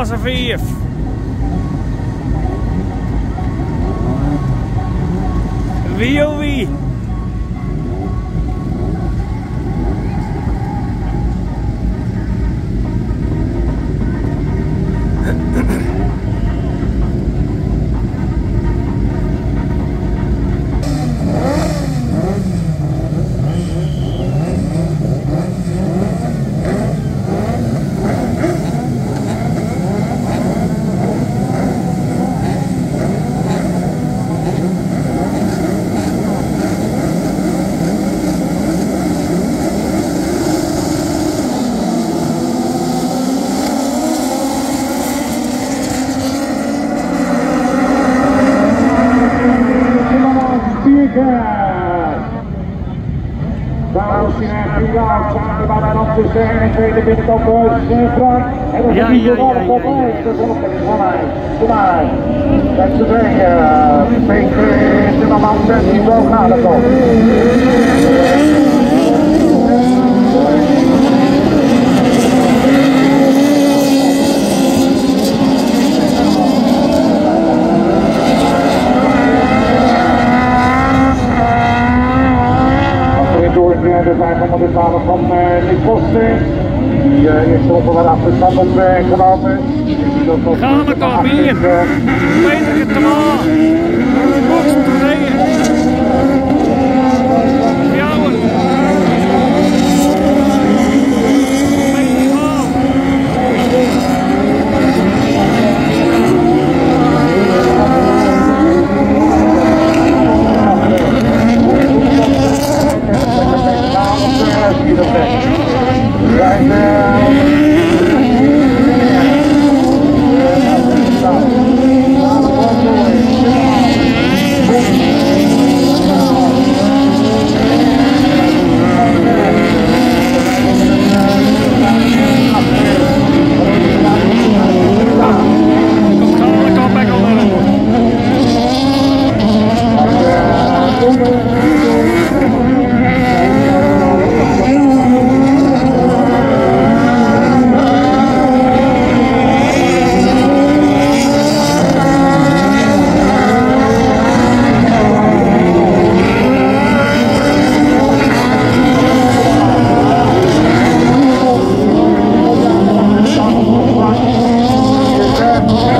fase 4. Wie Ja. Daar is hij samen bij de Nansen Ster en tweede binnenkomt Reus Frank. En de op mij, dat is ook van dat de drie. Pinker is de man gaat. tegenstander van eh, Nick Koster. Die eh, eh, is op wel afgestanden gelaten. Gaan we komen hier. Oh.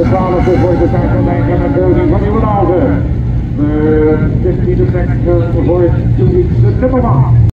The promises were The sacrifice and the Jersey from you and all good the 50 defector uh, for Horace Dubik uh, Slipova.